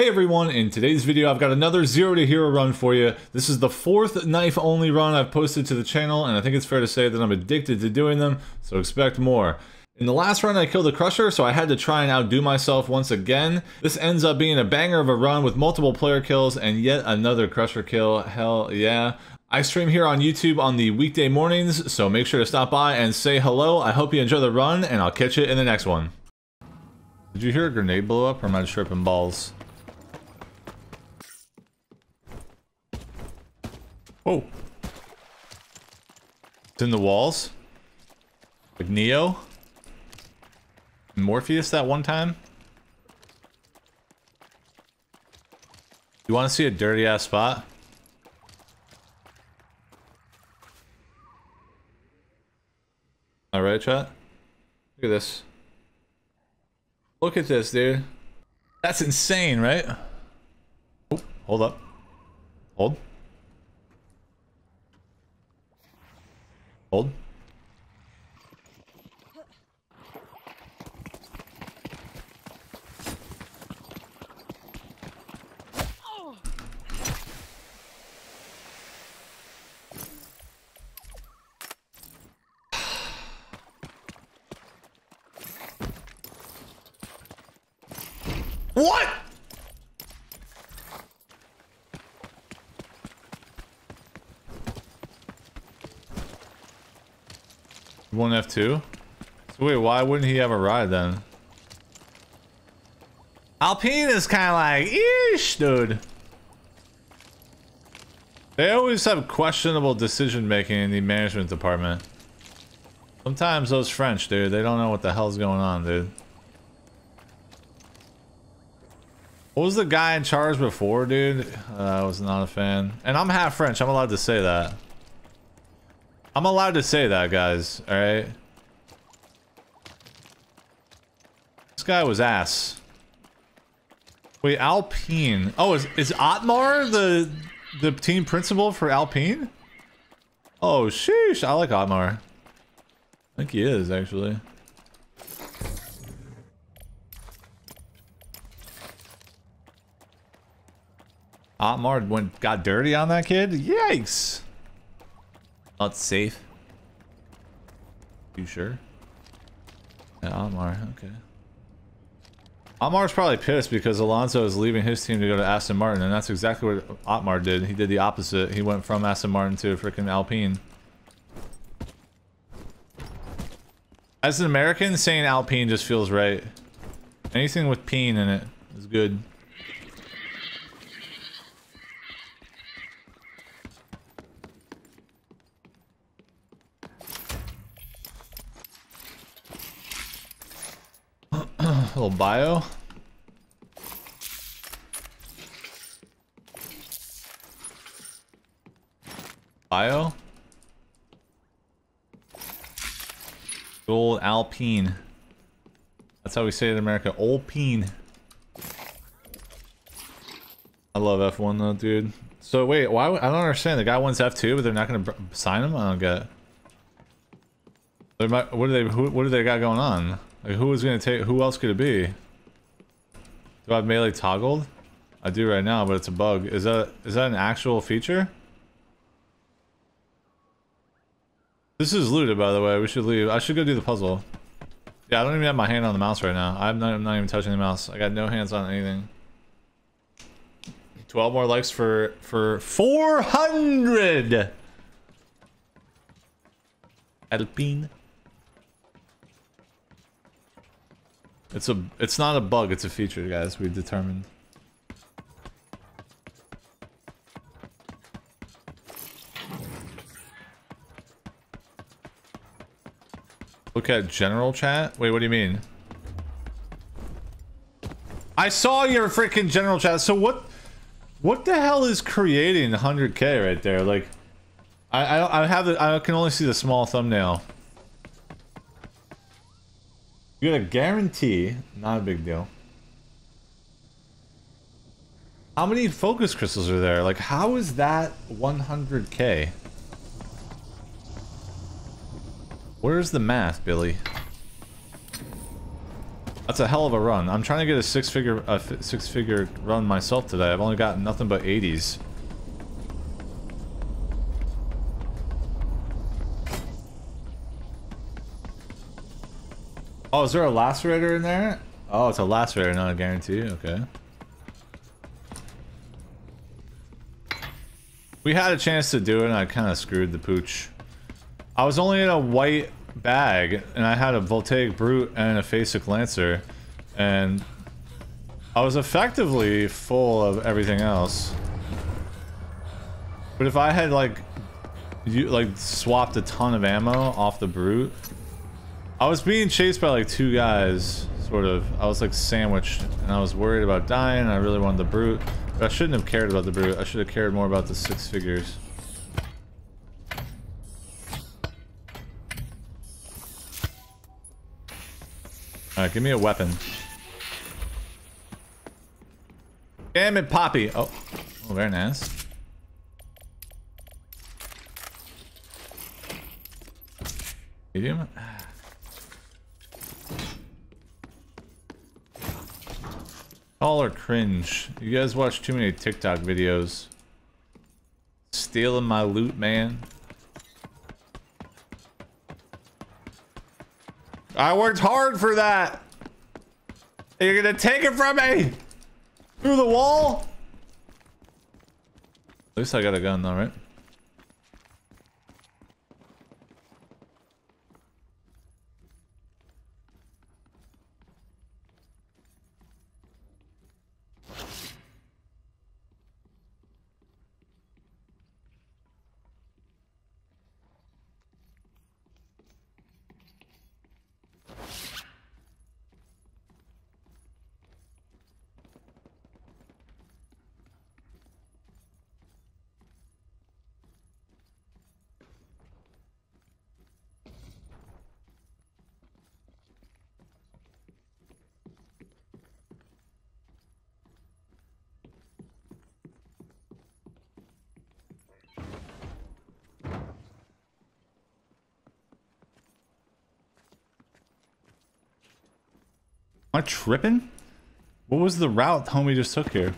Hey everyone, in today's video I've got another Zero to Hero run for you. This is the fourth knife only run I've posted to the channel and I think it's fair to say that I'm addicted to doing them, so expect more. In the last run I killed a Crusher, so I had to try and outdo myself once again. This ends up being a banger of a run with multiple player kills and yet another Crusher kill, hell yeah. I stream here on YouTube on the weekday mornings, so make sure to stop by and say hello. I hope you enjoy the run and I'll catch you in the next one. Did you hear a grenade blow up or am I tripping balls? Whoa. It's in the walls? Like Neo? Morpheus that one time? You want to see a dirty ass spot? Alright, chat? Look at this. Look at this, dude. That's insane, right? Oh, hold up. Hold. Hold. What? One F2? So wait, why wouldn't he have a ride then? Alpine is kind of like, eesh, dude. They always have questionable decision making in the management department. Sometimes those French, dude, they don't know what the hell's going on, dude. What was the guy in charge before, dude? Uh, I was not a fan. And I'm half French, I'm allowed to say that. I'm allowed to say that, guys. All right. This guy was ass. Wait, Alpine. Oh, is is Otmar the the team principal for Alpine? Oh, sheesh. I like Otmar. I think he is actually. Otmar went got dirty on that kid. Yikes. Oh, Not safe. You sure? Yeah, okay. Otmar's probably pissed because Alonso is leaving his team to go to Aston Martin, and that's exactly what Otmar did. He did the opposite. He went from Aston Martin to freaking Alpine. As an American, saying Alpine just feels right. Anything with peen in it is good. A little bio. Bio. Old Alpine. That's how we say it in America. Alpine. I love F1 though, dude. So wait, why? I don't understand. The guy wants F2, but they're not going to sign him. I don't get. Might, what do they? What do they got going on? Like, who was gonna take? Who else could it be? Do I have melee toggled? I do right now, but it's a bug. Is that is that an actual feature? This is looted, by the way. We should leave. I should go do the puzzle. Yeah, I don't even have my hand on the mouse right now. I'm not, I'm not even touching the mouse. I got no hands on anything. 12 more likes for for 400 Alpine. It's a it's not a bug, it's a feature, guys. We've determined. Look at general chat. Wait, what do you mean? I saw your freaking general chat. So what what the hell is creating 100k right there? Like I I, I have the, I can only see the small thumbnail. You got a guarantee, not a big deal. How many focus crystals are there? Like, how is that 100k? Where's the math, Billy? That's a hell of a run. I'm trying to get a six-figure six-figure run myself today. I've only got nothing but 80s. Oh, is there a lacerator in there? Oh, it's a lacerator, not a guarantee. Okay. We had a chance to do it and I kind of screwed the pooch. I was only in a white bag and I had a Voltaic Brute and a Phasic Lancer and I was effectively full of everything else. But if I had like you like swapped a ton of ammo off the Brute, I was being chased by like two guys, sort of. I was like sandwiched and I was worried about dying I really wanted the Brute. But I shouldn't have cared about the Brute. I should have cared more about the six figures. Alright, give me a weapon. Damn it, Poppy! Oh, oh very nice. Medium? All are cringe. You guys watch too many TikTok videos. Stealing my loot, man. I worked hard for that. You're gonna take it from me? Through the wall? At least I got a gun though, right? Am I tripping? What was the route homie just took here?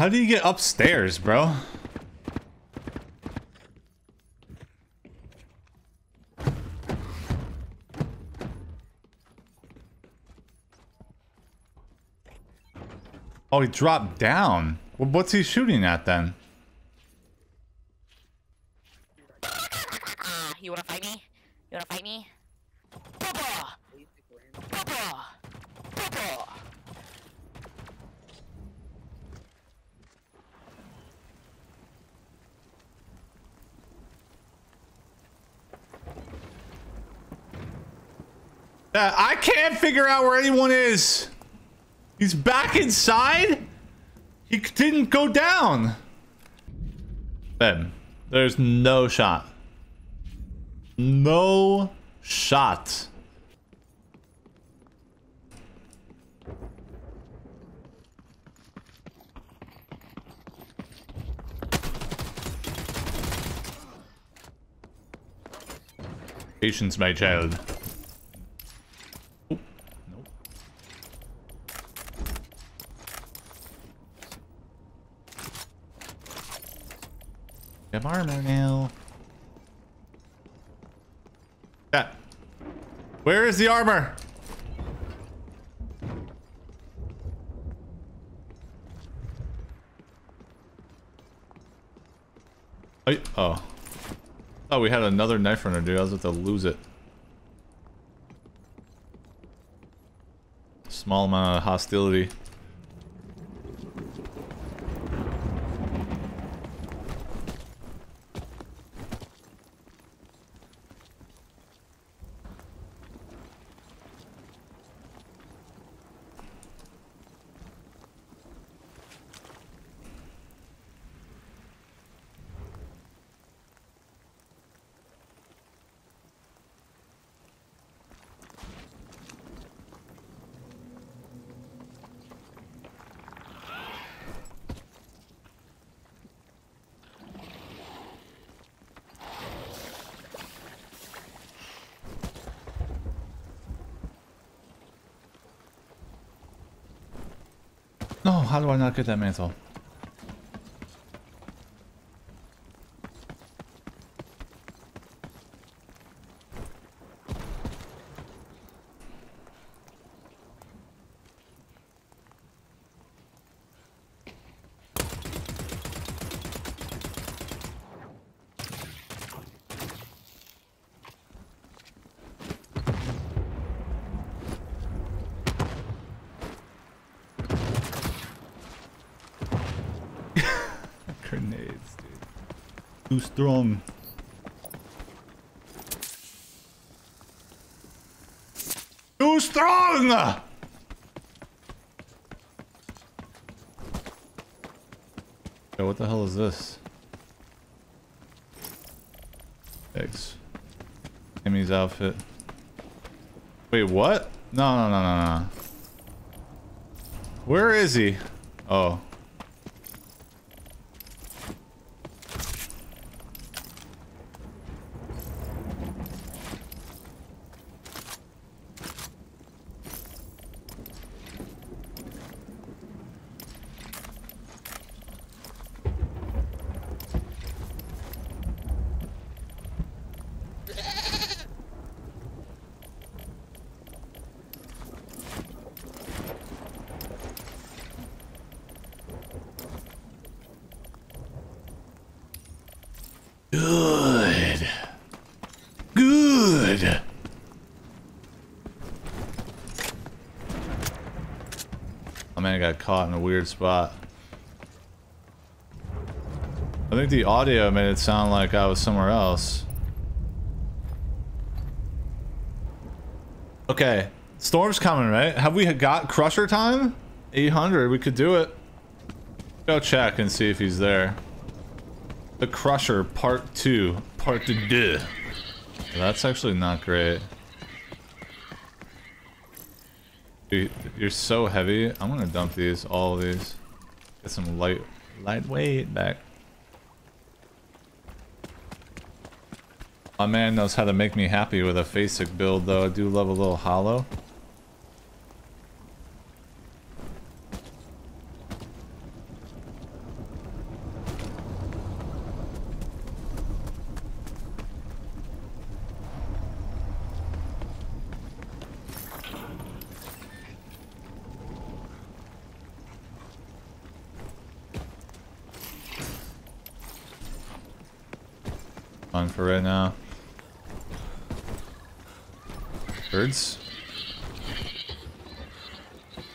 How do you get upstairs, bro? Oh, he dropped down. Well, what's he shooting at then? You wanna fight me? You wanna fight me? Uh, I can't figure out where anyone is. He's back inside? He didn't go down. Ben, there's no shot. No shot. Patience, my child. Have armor now. Yeah. Where is the armor? Oh. Oh, we had another knife runner, dude. I was about to lose it. Small amount of hostility. No, how do I not get that mantle? Grenades, dude. Too strong. Too strong! Okay, what the hell is this? Eggs. Emmy's outfit. Wait, what? No, no, no, no, no. Where is he? Oh. Good. Good. Oh man, got caught in a weird spot. I think the audio made it sound like I was somewhere else. Okay, storm's coming, right? Have we got Crusher time? 800, we could do it. Go check and see if he's there. The Crusher Part 2. Part 2. That's actually not great. Dude, you're so heavy. I'm gonna dump these, all these. Get some light, lightweight back. My man knows how to make me happy with a Phasic build, though. I do love a little hollow. Fun for right now. Birds.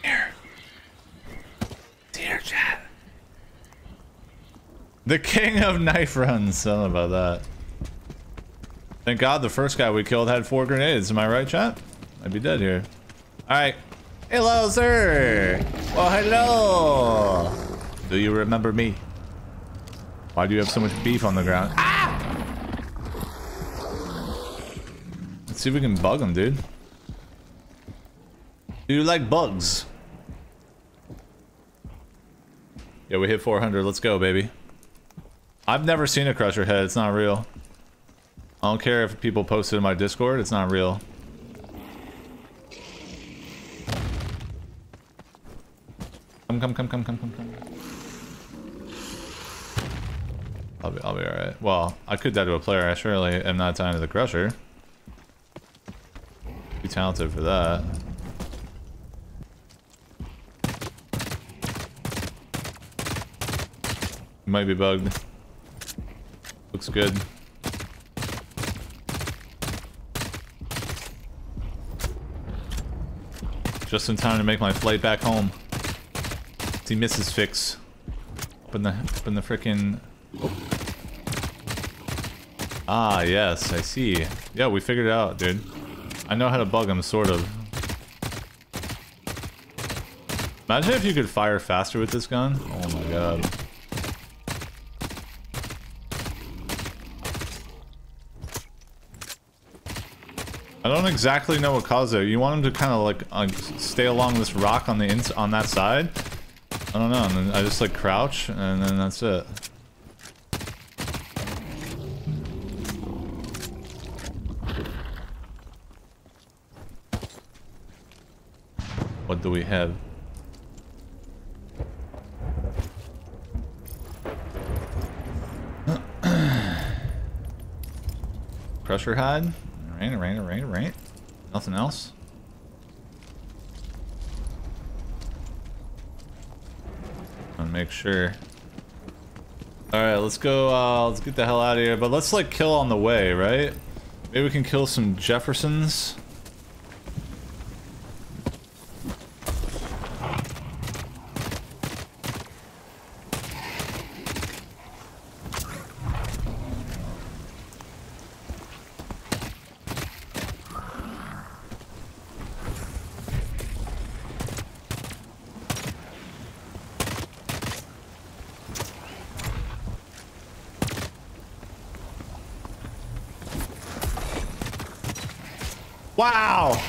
Here. Dear chat. The king of knife runs. Something about that. Thank God the first guy we killed had four grenades. Am I right, chat? I'd be dead here. Alright. Hello, sir. Well, hello. Do you remember me? Why do you have so much beef on the ground? Ah! Let's see if we can bug him, dude. Do you like bugs? Yeah, we hit 400. Let's go, baby. I've never seen a crusher head. It's not real. I don't care if people post it in my Discord. It's not real. Come, come, come, come, come, come, come. I'll be, I'll be alright. Well, I could die to a player. I surely am not dying to the crusher. Too talented for that. Might be bugged. Looks good. Just in time to make my flight back home. See Mrs. Fix. Up in the up in the frickin'. Ah yes, I see. Yeah, we figured it out, dude. I know how to bug him, sort of. Imagine if you could fire faster with this gun. Oh my god. I don't exactly know what caused it. You want him to kind of like, uh, stay along this rock on the ins on that side. I don't know. And then I just like crouch, and then that's it. What do we have? Crusher hide? Alright, alright, alright, alright. Nothing else. I'll make sure. Alright, let's go, uh, let's get the hell out of here. But let's, like, kill on the way, right? Maybe we can kill some Jeffersons. Wow!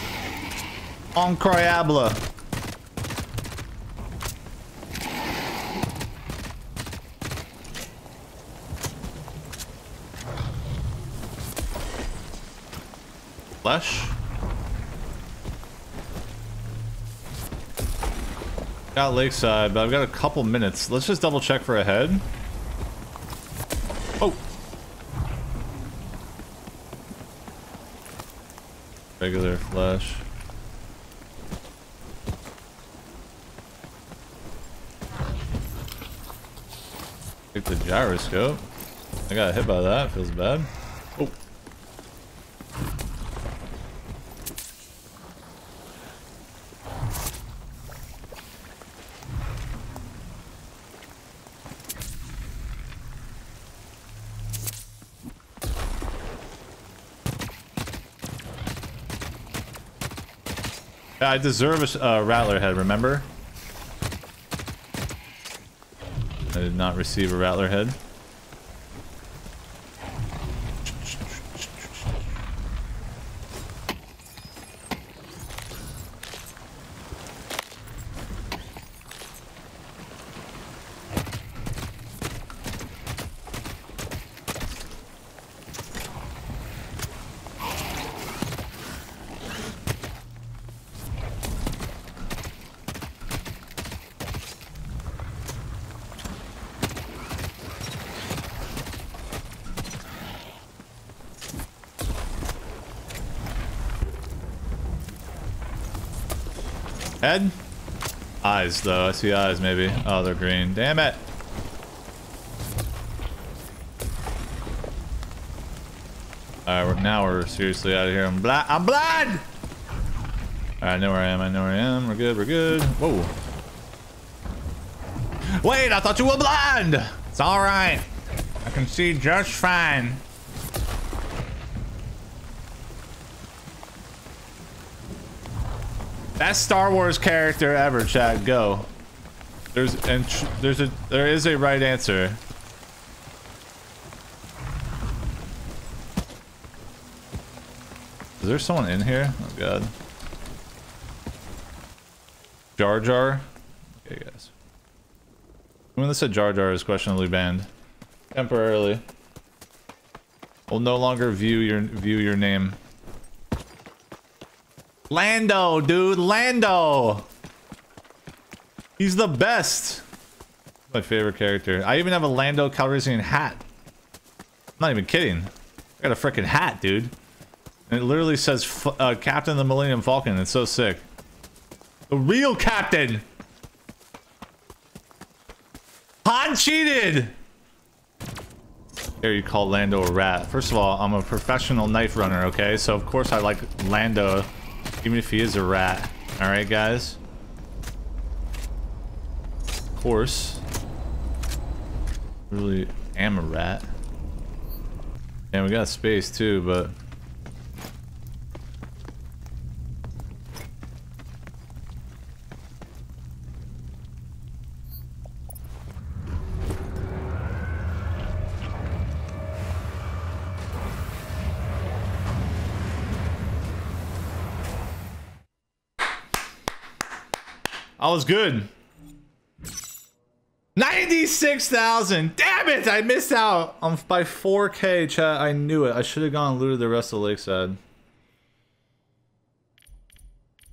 on Incroyable. Flesh? Got Lakeside, but I've got a couple minutes. Let's just double check for a head. Oh! Regular flesh. Take the gyroscope. I got hit by that, feels bad. Oh. Yeah, I deserve a uh, Rattler head, remember? I did not receive a Rattler head. Head? Eyes, though. I see eyes, maybe. Oh, they're green. Damn it! Alright, now we're seriously out of here. I'm blind. I'm blind! Alright, I know where I am. I know where I am. We're good. We're good. Whoa. Wait, I thought you were blind! It's alright. I can see just fine. Best Star Wars character ever, Chad. Go. There's and there's a there is a right answer. Is there someone in here? Oh god. Jar Jar. Okay, guys. When this said Jar Jar is questionably banned temporarily. Will no longer view your view your name. Lando, dude, Lando. He's the best. My favorite character. I even have a Lando Calrissian hat. I'm not even kidding. I got a freaking hat, dude. And it literally says uh, Captain of the Millennium Falcon. It's so sick. The real captain. Han cheated. Here you call Lando a rat. First of all, I'm a professional knife runner, okay? So of course I like Lando even if he is a rat. Alright, guys? Of course. Really am a rat. And we got space too, but... I was good. 96,000. Damn it. I missed out on by 4k chat. I knew it. I should have gone and looted the rest of Lakeside.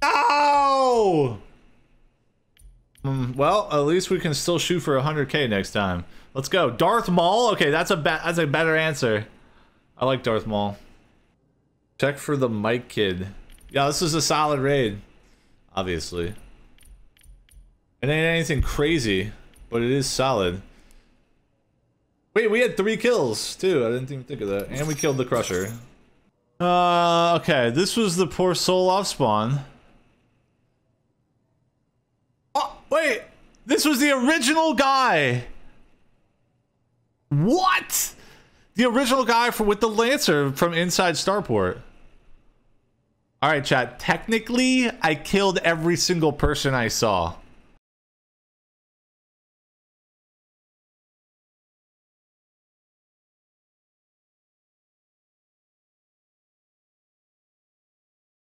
Oh! Mm, well, at least we can still shoot for 100k next time. Let's go. Darth Maul? Okay, that's a that's a better answer. I like Darth Maul. Check for the Mike Kid. Yeah, this is a solid raid. Obviously. It ain't anything crazy, but it is solid. Wait, we had three kills, too. I didn't even think of that. And we killed the Crusher. Uh, okay. This was the poor soul off spawn. Oh, wait! This was the original guy! What? The original guy for with the Lancer from inside Starport. All right, chat. Technically, I killed every single person I saw.